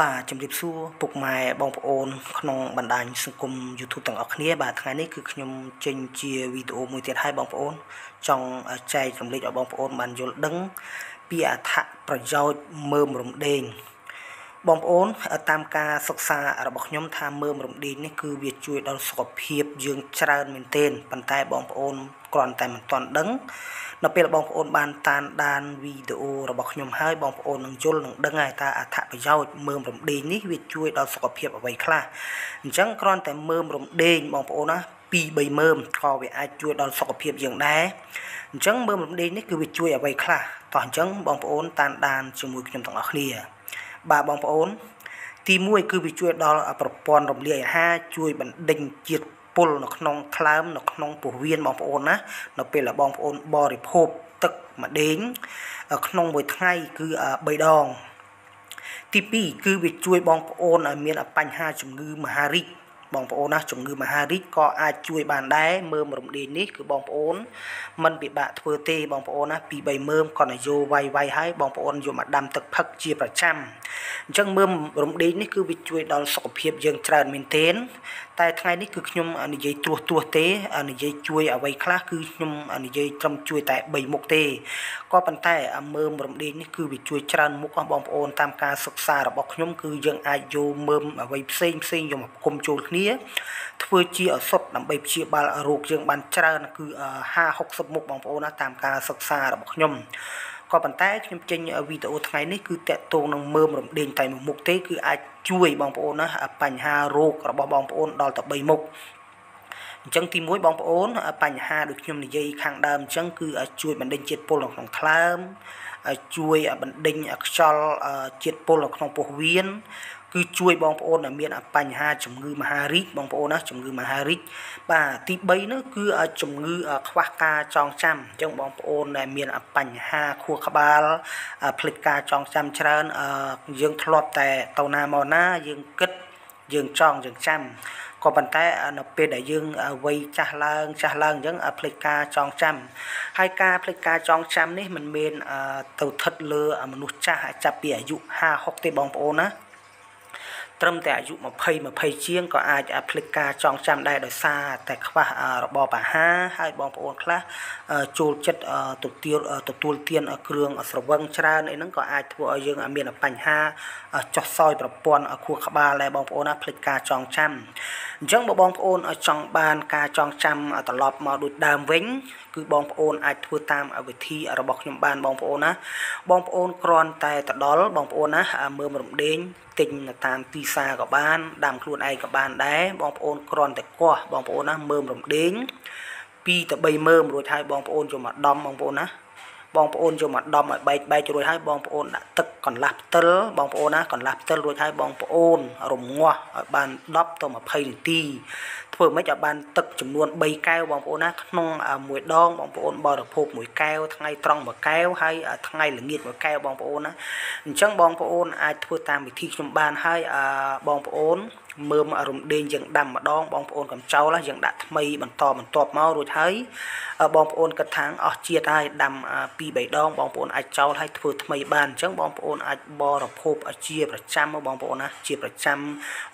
បាទជំរាបសួរពុកម៉ែបងប្អូនក្នុងបណ្ដាញសង្គម YouTube ទាំងអស់គ្នា បាទថ្ងៃនេះគឺខ្ញុំចេញជាវីដេអូមួយទៀតឲ្យបងប្អូន ចង់ចែករំលែកឲ្យបងប្អូនបានយល់ដឹង ពីអត្ថប្រយោជន៍មើមរំដេង បងប្អូនតាមការសិក្សារបស់ខ្ញុំថាមើមរំដេងនេះគឺវាជួយដល់សុខភាពយើងច្រើនមែនទែនប៉ុន្តែបងប្អូនគ្រាន់តែមិនទាន់ដឹងនៅពេលបងប្អូនបានតាមដានវីដេអូរបស់ខ្ញុំហើយបងប្អូននឹងយល់នឹងដឹងហើយថាអត្ថប្រយោជន៍មើមរំដេងនេះវាជួយដល់សុខភាពអ្វីខ្លះអញ្ចឹងគ្រាន់តែមើមរំដេងបងប្អូនណា2 3មើមក៏វាអាចជួយដល់សុខភាពយើងដែរអញ្ចឹងមើមរំដេងនេះគឺវាជួយអ្វីខ្លះតោះអញ្ចឹងបងប្អូនតាមដានជាមួយខ្ញុំទាំងអស់គ្នា បាទបងប្អូន ទី1គឺវាជួយដល់ប្រព័ន្ធរំលាយអាហារជួយបណ្ដេញជាតិពុលនៅក្នុងថ្លើមនៅក្នុងពោះវៀនបងប្អូនណានៅពេលដែលបងប្អូនបរិភោគទឹកម្ដេងក្នុងមួយថ្ងៃគឺ3ដង ទី2គឺវាជួយបងប្អូនឲ្យមានបញ្ហាជំងឺមហារីក បងប្អូនណាជំងឺមហារីកក៏អាចជួយបានដែរមើមរំលាយនេះគឺបងប្អូនមិនពិបាកធ្វើទេបងប្អូនណាពី3មើមគាត់ឲ្យយោវាយវាយឲ្យបងប្អូនយកមកដាំទឹកផឹកជាប្រចាំអញ្ចឹងមើមរំដេងនេះគឺវាជួយដល់សុខភាពយើងច្រើនមែនទែនតែថ្ងៃនេះគឺខ្ញុំនិយាយត្រួសត្រាសទេនិយាយជួយអ្វីខ្លះគឺខ្ញុំនិយាយត្រឹមជួយតែ3មុខទេក៏ប៉ុន្តែមើមរំដេងនេះគឺវាជួយច្រើនមុខបងប្អូនតាមការសិក្សារបស់ខ្ញុំគឺយើងអាចយកមើមអ្វីផ្សេងផ្សេងយកមកគុំចូលគ្នាធ្វើជាឱសថដើម្បីព្យាបាលរោគយើងបានច្រើនគឺ50 60មុខបងប្អូនណាតាមការសិក្សារបស់ខ្ញុំក៏ប៉ុន្តែខ្ញុំចេញវីដេអូថ្ងៃនេះគឺតកតងនឹងមើមរំដេងតែមួយមុខទេគឺអាចជួយបងប្អូនណាបញ្ហារោគរបស់បងប្អូនដល់ទៅ3មុខអញ្ចឹងទី1បងប្អូនបញ្ហាដូចខ្ញុំនិយាយខាងដើមអញ្ចឹងគឺជួយបណ្ដេញជាតិពុលនៅក្នុងថ្លើមជួយបណ្ដេញខ្យល់ជាតិពុលនៅក្នុងពោះវៀន គឺជួយបងប្អូនដែលមានបញ្ហាជំងឺមហារីកបងប្អូនណាជំងឺមហារីកបាទទី3នោះគឺជំងឺខ្វះការចងចាំអញ្ចឹងបងប្អូនដែលមានបញ្ហាខួរក្បាលផ្លិចការចងចាំច្រើនយើងធ្លាប់តែទៅណាមកណាយើងគិតយើងចង់យើងចាំក៏ប៉ុន្តែនៅពេលដែលយើងវ័យចាស់ឡើងចាស់ឡើងអញ្ចឹងផ្លេចការចងចាំហើយការផ្លេចការចងចាំនេះមិនមែនទៅស្ថិតលើមនុស្សចាស់ចាប់ពីអាយុ50 60ទេបងប្អូនណា ត្រឹមតែអាយុ20 20ជាងក៏អាចផ្លិចការចងចាំដែរដោយសារតែខ្វះរបបអាហារហើយបងប្អូនខ្លះចូលចិត្តទទួលទទួលទានគ្រឿងស្រវឹងច្រើនអីហ្នឹងក៏អាចធ្វើឲ្យយើងមានបញ្ហាចុះសោយប្រព័ន្ធខួរក្បាលដែរបងប្អូនណាផ្លិចការចងចាំអញ្ចឹងបើបងប្អូនចង់បានការចងចាំត្រឡប់មកដូចដើមវិញគឺបងប្អូនអាចធ្វើតាមវិធីរបស់ខ្ញុំបានបងប្អូនណាបងប្អូនគ្រាន់តែទៅដល់បងប្អូនណាមើលរំដេងទិញតាមទីផ្សារក៏បានដាំខ្លួនឯងក៏បានដែរបងប្អូនគ្រាន់តែកោះបងប្អូនណាមើលរំដេង2ទៅ3មើមរួចហើយបងប្អូនយកមកដំបងប្អូនណា បងប្អូនយកមកដំឲ្យបែកបែករួចហើយបងប្អូនដាក់ទឹកកន្លះផ្តិលបងប្អូនណាកន្លះផ្តិលរួចហើយបងប្អូនរងាស់ឲ្យបាន10ទៅ20នាទីធ្វើម៉េចឲ្យបានទឹកចំនួន3កែវបងប្អូនណាក្នុងមួយដងបងប្អូនបរិភោគមួយកែវថ្ងៃត្រង់មួយកែវហើយថ្ងៃល្ងាចមួយកែវបងប្អូនណាអញ្ចឹងបងប្អូនអាចធ្វើតាមវិធីខ្ញុំបានហើយបងប្អូន មើមរំដេងយើងដាំម្ដងបងប្អូនកំចោលយើងដាក់ថ្មីបន្តបន្ទាប់មករួចហើយបងប្អូនគិតថាអស់ជាតិហើយដាំ2 3ដងបងប្អូនអាចចោលហើយធ្វើថ្មីបានអញ្ចឹងបងប្អូនអាចបរិភោគជាប្រចាំបងប្អូនណាជាប្រចាំ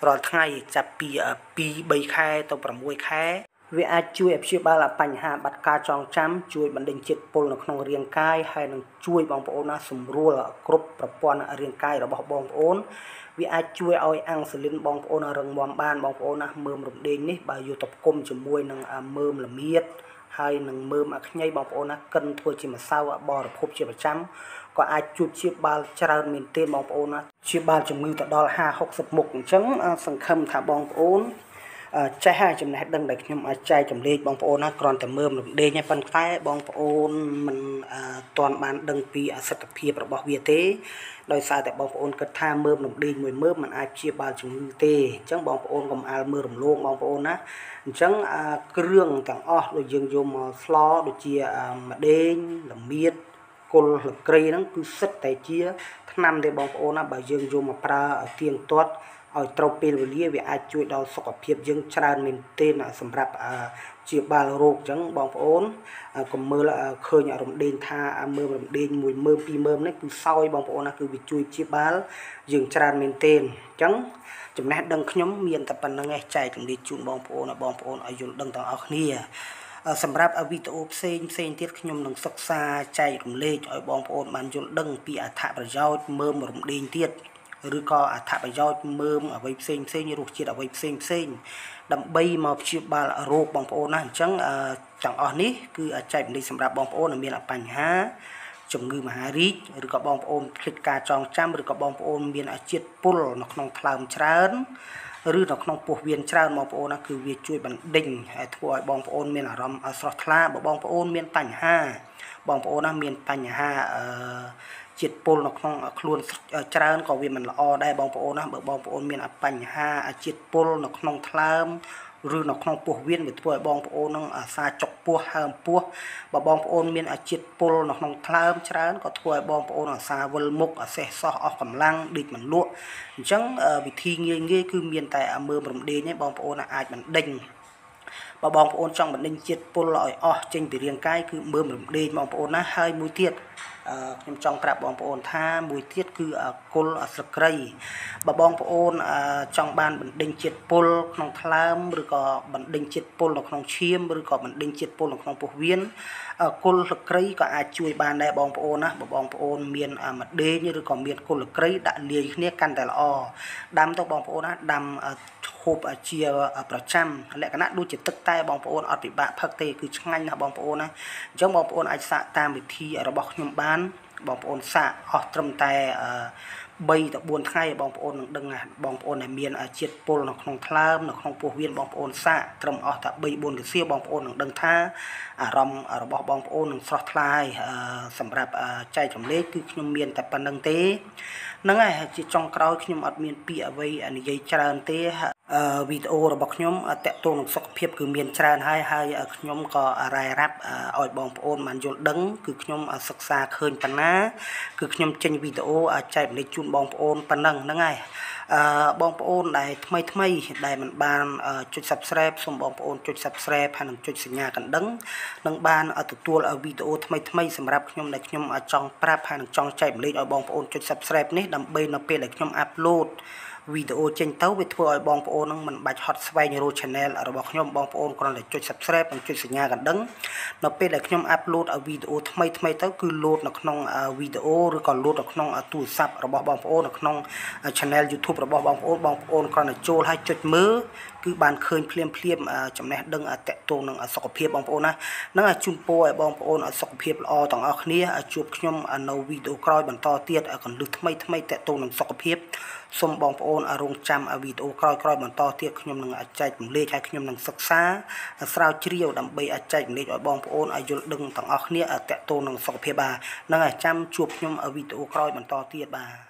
រាល់ថ្ងៃចាប់ពី2 3ខែទៅ6ខែ វាអាចជួយឲ្យព្យាបាលបញ្ហាបាត់ការចងចាំជួយបណ្ដេញជាតិពុលនៅក្នុងរាងកាយហើយនឹងជួយបងប្អូនណាសម្រួលគ្រប់ប្រព័ន្ធរាងកាយរបស់បងប្អូនវាអាចជួយឲ្យអាំងស៊ូលីនបងប្អូនរឹងមាំបានបងប្អូនណាមើមរំដេងនេះបើយកទៅផ្គុំជាមួយនឹងមើមល្មៀតហើយនឹងមើមអាខ្ញីបងប្អូនណាកិនធ្វើជាម្សៅបរិភោគជាប្រចាំក៏អាចជួយជាបាលច្រើនមែនទែនបងប្អូនណាជាបាលជំងឺទៅដល់50 60មុខអញ្ចឹងសង្ឃឹមថាបងប្អូន ចេះហើយចំណេះដឹងដែលខ្ញុំអាចចែកចម្លែកបងប្អូនណាគ្រាន់តែមើលរំដេងទេប៉ុន្តែបងប្អូនមិនទាន់បានដឹងពីអសិទ្ធភាពរបស់វាទេដោយសារតែបងប្អូនគិតថាមើលរំដេងមួយមើលมันអាចព្យាបាលជំងឺទេអញ្ចឹងបងប្អូនកុំអាលមើលរំលងបងប្អូនណាអញ្ចឹងគ្រឿងទាំងអស់ដូចយើងយកមកស្លដូចជាម្ដេងល្មៀតគល់លក្រីហ្នឹងគឺសិតតែជាថ្នាំទេបងប្អូនណាបើយើងយកមកប្រើឲ្យទៀងទាត់ ឲ្យត្រូវពេលវេលាវាអាចជួយដល់សុខភាពយើងច្រើនមែនទែនសម្រាប់ជាបាល់រោគអញ្ចឹងបងប្អូនកុំមើលឃើញរំដេងថាមើលរំដេងមួយមើលពីរមើលនេះគឺសោយបងប្អូនណាគឺវាជួយជាបាល់យើងច្រើនមែនទែនអញ្ចឹងចំណេះដឹងខ្ញុំមានតែប៉ុណ្្នឹងឯងចែកជំរាបជូនបងប្អូនបងប្អូនឲ្យយល់ដឹងទាំងអស់គ្នាសម្រាប់វីដេអូផ្សេងផ្សេងទៀតខ្ញុំនឹងសិក្សាចែករំលែកឲ្យបងប្អូនបានយល់ដឹងពីអត្ថប្រយោជន៍មើមរំដេងទៀត ឬក៏អត្ថប្រយោជន៍មើមអ្វីផ្សេងផ្សេងរសជាតិអ្វីផ្សេងផ្សេងដើម្បីមកព្យាបាលរោគបងប្អូនណាអញ្ចឹងទាំងអស់នេះគឺចែករំលែកសម្រាប់បងប្អូនដែលមានបញ្ហាជំងឺមហារីកឬក៏បងប្អូនភ្លេចការចងចាំឬក៏បងប្អូនមានជាតិពុលនៅក្នុងថ្លើមច្រើនឬនៅក្នុងពោះវៀនច្រើនបងប្អូនណាគឺវាជួយបណ្ដេញហើយធ្វើឲ្យបងប្អូនមានអារម្មណ៍ស្រស់ថ្លាបើបងប្អូនមានបញ្ហា បងប្អូនណាមានបញ្ហាអឺជាតិពុលនៅក្នុងខ្លួនច្រើនក៏វាមិនល្អដែរបងប្អូនណាបើបងប្អូនមានបញ្ហាជាតិពុលនៅក្នុងថ្លើមឬនៅក្នុងពោះវៀនវាធ្វើឲ្យបងប្អូននឹងអាសាចុកពោះហើមពោះបើបងប្អូនមានអាជាតិពុលនៅក្នុងថ្លើមច្រើនក៏ធ្វើឲ្យបងប្អូនអាសាវិលមុខអាសេះសោះអស់កម្លាំងដេកមិនលក់អញ្ចឹងវិធីងាយងាយគឺមានតែមើមរំដេងឯងបងប្អូនអាចបណ្ដេញ បើបងប្អូនចង់បណ្ដេញជាតិពុលឲ្យអស់ចេញពីរាងកាយគឺមើមរំដេងបងប្អូនណាហើយមួយទៀតខ្ញុំចង់ប្រាប់បងប្អូនថាមួយទៀតគឺគុលស្លឹកគ្រៃបើបងប្អូនចង់បានបណ្ដេញជាតិពុលក្នុងថ្លើមឬក៏បណ្ដេញជាតិពុលនៅក្នុងឈាមឬក៏បណ្ដេញជាតិពុលនៅក្នុងពោះវៀនគុលស្លឹកគ្រៃក៏អាចជួយបានដែរបងប្អូនណាបើបងប្អូនមានម្ដេញឬក៏មានគុលស្លឹកគ្រៃដាក់លាយគ្នាកាន់តែល្អដាំទៅបងប្អូនណាដាំហូបជាប្រចាំលក្ខណៈដូចជាទឹកតែបងប្អូនអត់ពិបាកផឹកទេគឺឆ្ងាញ់ណាស់បងប្អូនណាអញ្ចឹងបងប្អូនអាចសាកតាមវិធីរបស់ខ្ញុំបានបងប្អូនសាកអស់ត្រឹមតែ3ទៅ4ថ្ងៃបងប្អូននឹងដឹងបងប្អូនដែលមានជាតិពុលនៅក្នុងថ្លើមនៅក្នុងពោះវៀនបងប្អូនសាកត្រឹមអស់តែ3 4កសៀបងប្អូននឹងដឹងថាអារម្មណ៍របស់បងប្អូននឹងស្រស់ថ្លាហើយសម្រាប់ចែកចម្លែកគឺខ្ញុំមានតែប៉ុណ្្នឹងទេហ្នឹងហើយជាចុងក្រោយខ្ញុំអត់មានពាក្យអ្វីនិយាយច្រើនទេ វីដេអូរបស់ខ្ញុំតកតងនឹងសុខភាពគឺមានច្រើនហើយហើយខ្ញុំក៏រ៉ាយរ៉ាប់ឲ្យបងប្អូនបានយល់ដឹង គឺខ្ញុំសិក្សាឃើញប៉ុណ្ណាគឺខ្ញុំចេញវីដេអូចែករំលែកជូនបងប្អូនប៉ុណ្ណឹងហ្នឹងហើយអឺបងប្អូនដែលថ្មីថ្មីដែលមិនបានចុច Subscribe សូមបងប្អូនចុច Subscribe ហើយនឹងចុចសញ្ញាកណ្ដឹងនឹងបានទទួលវីដេអូថ្មីថ្មីសម្រាប់ខ្ញុំដែលខ្ញុំចង់ប្រាប់ហើយនឹងចង់ចែករំលែកឲ្យបងប្អូនចុច Subscribe នេះដើម្បីនៅពេលដែលខ្ញុំ upload វីដេអូចេញទៅវាធ្វើឲ្យបងប្អូននឹងមិនបាច់ហត់ស្វែងរក channel របស់ខ្ញុំបងប្អូនគ្រាន់តែចុច subscribe និងចុចសញ្ញាកណ្ដឹងនៅពេលដែលខ្ញុំ upload វីដេអូថ្មីថ្មីទៅគឺ load នៅក្នុងវីដេអូឬក៏ load នៅក្នុងទូរស័ព្ទរបស់បងប្អូននៅក្នុង channel YouTube របស់បងប្អូនបងប្អូនគ្រាន់តែចូលហើយចុចមើលគឺបានឃើញភ្លាមភ្លាមចំណេះដឹងតកតងនឹងសុខភាពបងប្អូនណានឹងជូនពរឲ្យបងប្អូនសុខភាពល្អទាំងអស់គ្នាជួបខ្ញុំនៅវីដេអូក្រោយបន្តទៀតកន្លឹះថ្មីថ្មីតកតងនឹងសុខភាព សូមបងប្អូនរងចាំវីដេអូក្រោយៗបន្តទៀតខ្ញុំនឹងចែករំលែកហើយខ្ញុំនឹងសិក្សាស្រាវជ្រាវដើម្បីចែករំលែកឲ្យបងប្អូនឲ្យយល់ដឹងទាំងអស់គ្នាតកតងនឹងសុខភាពបាទនឹងចាំជួបខ្ញុំវីដេអូក្រោយបន្តទៀតបាទ